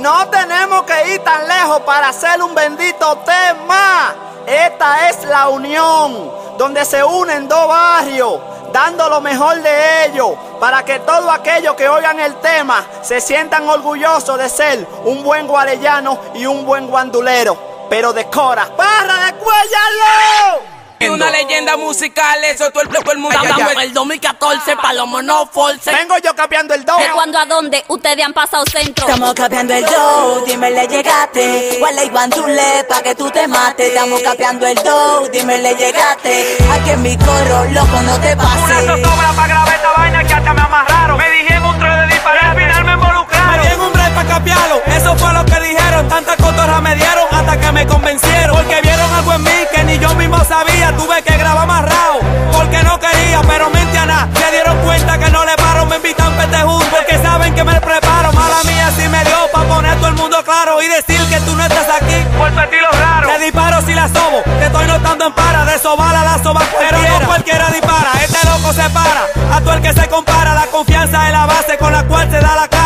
No tenemos que ir tan lejos para hacer un bendito tema. Esta es la unión, donde se unen dos barrios, dando lo mejor de ellos, para que todos aquellos que oigan el tema se sientan orgullosos de ser un buen guarellano y un buen guandulero. Pero decora, ¡parra de cuello! Una leyenda musical, eso todo el, todo el mundo. Estamos en el 2014, Palomo no force. Vengo yo cambiando el do. ¿De cuándo a dónde ustedes han pasado centro? Estamos cambiando el dough, dime le llegaste. Wale y bandule pa' que tú te mates. Estamos cambiando el dough, dime le llegaste. Aquí en mi coro, loco, no te Una pases. zozobra pa' grabar esta vaina que hasta me amarraron. Me dijeron un tro de disparar, al final me involucraron. Me dieron un break para capiarlo, eso fue lo que dijeron. Tantas cotorras me dieron hasta que me convencieron. Porque vieron algo en mí que Tuve que grabar amarrado, porque no quería, pero mente a nada. Se dieron cuenta que no le paro, me invitan petejún. Porque saben que me preparo. Mala mía, si me dio pa' poner todo el mundo claro y decir que tú no estás aquí. Por tu estilo raro. Te disparo si la sobo, te estoy notando en para, de sobar a la soba Pero no cualquiera dispara, este loco se para, a todo el que se compara, la confianza es la base con la cual se da la cara.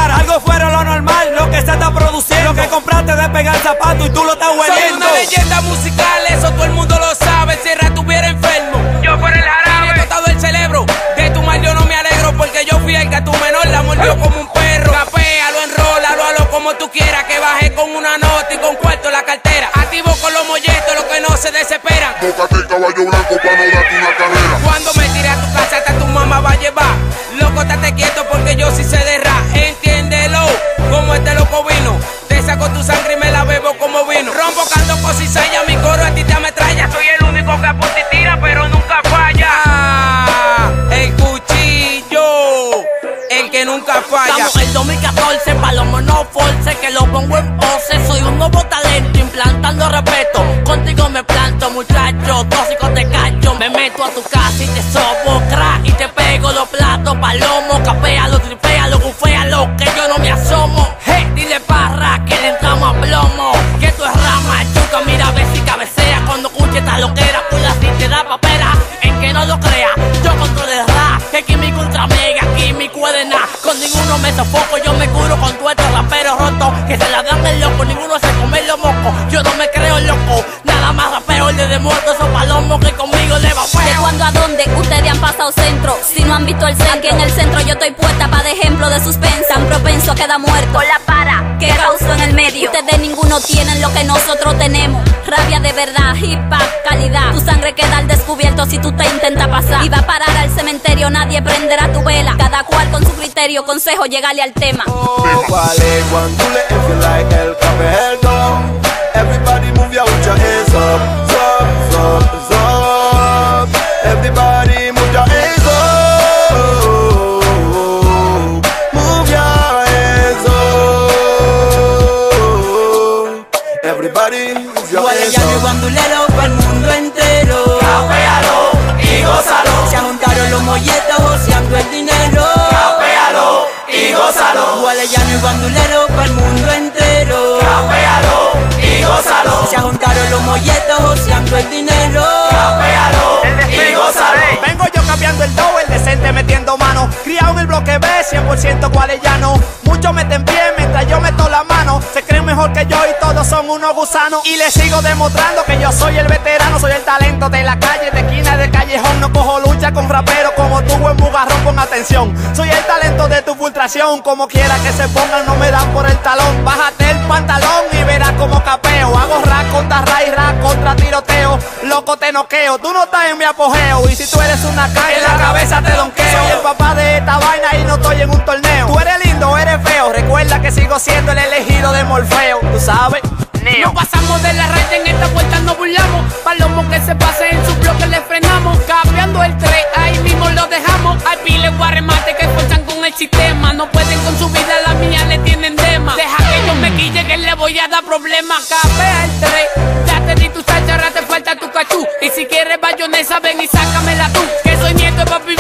Bócate el caballo blanco para no darte una carrera. Cuando me tire a tu casa, hasta tu mamá va a llevar. Loco, estate quieto porque yo sí sé de rap. Entiéndelo, como este loco vino. Te saco tu sangre y me la bebo como vino. Rompo, canto con cizalla, mi coro a ti te ametralla. Soy el único que apunta y tira, pero nunca falla. Ah, el cuchillo, el que nunca falla. Estamos en el 2014, Palomo Que lo pongo en pose. Soy un nuevo talento, implantando respeto. Contigo me planto, muchacho. Tóxico te cacho. Me meto a tu casa y te sobo crack. Y te pego los platos, palomo. Capéalo, tripéalo, buféalo. Que yo no me asomo. Hey, dile parra que le entramos a plomo. Que tú es rama, chuca, mira a ver si cabecea. Cuando escuche esta loquera, pula si te da papera. En que no lo crea, yo controlo el rap. Que químico ultra mega, químico de nada. Con ninguno me sofoco, yo me curo con tu. Que se la dan el loco, ninguno se come los mocos. Yo no me creo loco, nada más rapero el de muerto. Esos palomos que conmigo le va ¿De feo. cuándo a dónde ustedes han pasado centro? Si no han visto el centro, aquí en el centro de ejemplo de suspensa. Un propenso a quedar muerto. Con la para que causó en el medio. Ustedes ninguno tienen lo que nosotros tenemos. Rabia de verdad, hip hop, calidad. Tu sangre queda al descubierto si tú te intentas pasar. Y va a parar al cementerio, nadie prenderá tu vela. Cada cual con su criterio, consejo, llegale al tema. Wale, guandule, if you like el cabello down. Everybody move your hands up, up, up, up. Everybody Everybody move your up. bandulero para el mundo entero. Capéalo y gózalo. Se juntaron los molletos joseando el dinero. Capéalo y gózalo. Guarellano y bandulero para el mundo entero. Capéalo y gózalo. Se juntaron los molletos joseando el dinero. Capéalo y gózalo. Vengo yo cambiando el do, el decente metiendo mano. Criado en el bloque B, 100% guarellano. Muchos meten pie mejor que yo y todos son unos gusanos. Y les sigo demostrando que yo soy el veterano. Soy el talento de la calle, de esquina, de callejón. No cojo lucha con raperos como tú, buen bugarrón, con atención. Soy el talento de tu filtración. Como quiera que se pongan, no me dan por el talón. Bájate el pantalón y verás como capeo. Hago rap contra ray, rap contra tiroteo. Loco te noqueo, tú no estás en mi apogeo. Y si tú eres una calle, en la cabeza te donqueo. Soy el papá de esta vaina y no estoy en un torneo. Tú eres que sigo siendo el elegido de Morfeo. Tú sabes. No pasamos de la raya, en esta vuelta nos burlamos. Palomo que se pase en su bloque le frenamos. Cambiando el tren, ahí mismo lo dejamos. Hay piles guarremate que escuchan con el sistema. No pueden con su vida, la mía le tienen dema. Deja que yo me quille que le voy a dar problemas. Capea el tren, ya te di tu salsa, ahora te falta tu cachú. Y si quieres bayonesa, ven y sácamela tú. Que soy nieto de papi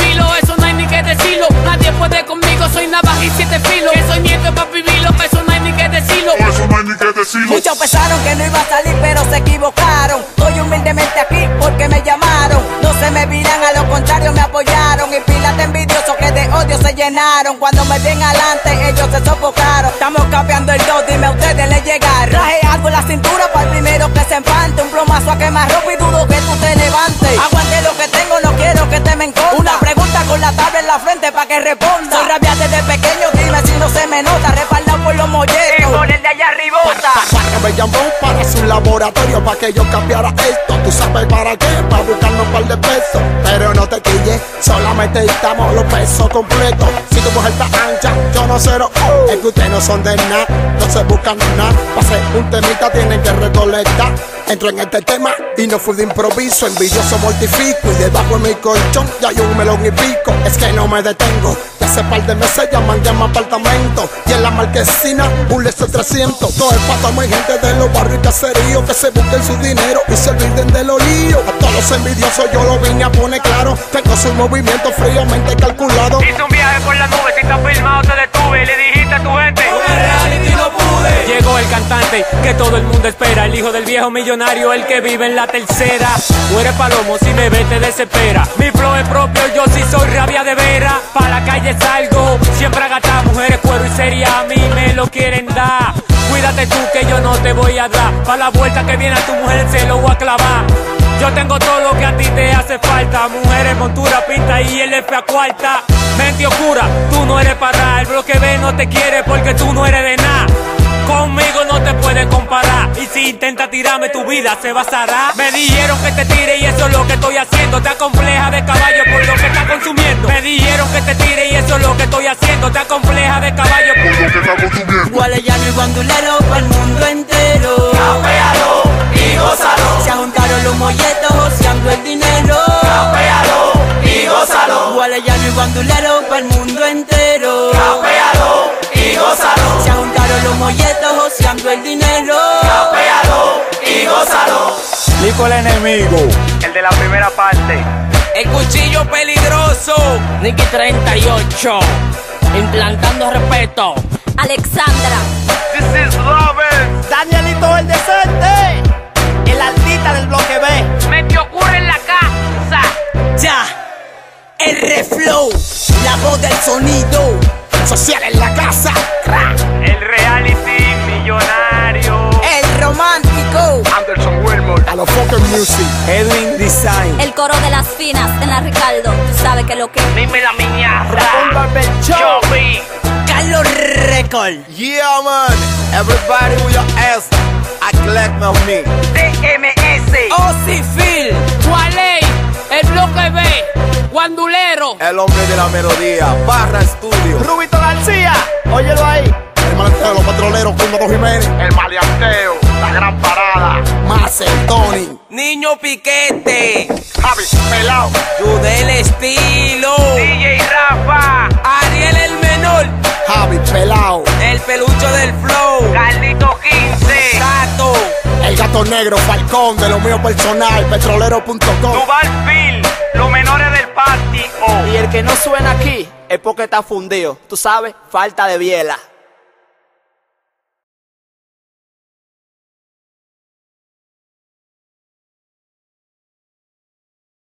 Muchos pensaron que no iba a salir, pero se equivocaron. Estoy humildemente aquí porque me llamaron. No se me viran, a lo contrario me apoyaron. Y pilas de envidiosos que de odio se llenaron. Cuando me ven adelante, ellos se sofocaron. Estamos cambiando el dos, dime usted déle llegar. Traje algo en la cintura para el primero que se empante. Un plomazo a quemar ropa y dudo que tú te levantes. Aguante lo que tengo, no quiero que te me encontra. Una pregunta con la tabla en la frente para que responda. Soy rabia desde pequeño, dime si no se me nota. Los Y el de allá arriba. Me llamó para su laboratorio para que yo cambiara esto. ¿Tú sabes para qué? Para buscarnos un par de pesos. Pero no te quilles, solamente estamos los pesos completos. Si tu mujer está ancha, yo no cero. Es que ustedes no son de nada, no se buscan nada. Para hacer un temita tienen que recolectar. Entro en este tema y no fui de improviso. Envidioso mortifico y debajo de mi colchón ya hay un melón y pico. Es que no me detengo. Ya hace par de meses llaman llama apartamento. Y en la marquesina un Lexus 300. Todo el pato hay gente de los barrios y caseríos que se busquen su dinero y se olviden de los líos. A todos los envidiosos yo lo vine a poner claro. Tengo sus movimientos fríamente calculados. Hice un viaje por las nubes, si está filmado que todo el mundo espera, el hijo del viejo millonario, el que vive en la tercera. Tú eres palomo, si me ves te desespera. Mi flow es propio, yo sí soy rabia de vera. Pa' la calle salgo, siempre agata mujeres, cuero y seria, a mí me lo quieren dar. Cuídate tú que yo no te voy a dar. Pa' la vuelta que viene a tu mujer se lo voy a clavar. Yo tengo todo lo que a ti te hace falta. Mujeres, montura, pinta y el F a cuarta. Mente oscura, tú no eres para El bloque B no te quiere porque tú no eres de nada. Conmigo puedes comparar. Y si intenta tirarme tu vida se basará. Me dijeron que te tire y eso es lo que estoy haciendo. Te acompleja de caballo por lo que estás consumiendo. Me dijeron que te tire y eso es lo que estoy haciendo. Te acompleja de caballo por Lo que está consumiendo. Gualeyano y guandulero para el mundo entero. Capealo y gózalo. Se juntaron los molletos joseando el dinero. Capealo y gózalo. Gualeyano y guandulero para el mundo entero. Capealo y gózalo. Los molletos joseando el dinero. Capealo y gózalo. Lico el enemigo. El de la primera parte. El cuchillo peligroso. Nicky 38. Implantando respeto. Alexandra, This is Robert. Danielito A los fucking music. Edwin Design. el coro de las finas en la Ricardo. Tú sabes que lo que. Dime la. Joey. Carlos Record. Yeah, man. Everybody with your ass. I collect on me. DMS. Ozzy Phil. Wale, el bloque B. Guandulero. El hombre de la melodía. Barra Studio. Rubito García. Óyelo ahí. El malanteo de los petroleros. Culma dos Jiménez. El maleanteo. La gran parada. Marcel Tony. Niño piquete. Javi. Pelao. Judel estilo. DJ Rafa. Ariel el menor. Javi Pelao. El pelucho del flow. Carlito 15. Tato. El gato negro. Falcón. De lo mío personal. Petrolero.com. Duval Phil. Los menores del party. Oh. Y el que no suena aquí es porque está fundido. Tú sabes, falta de biela.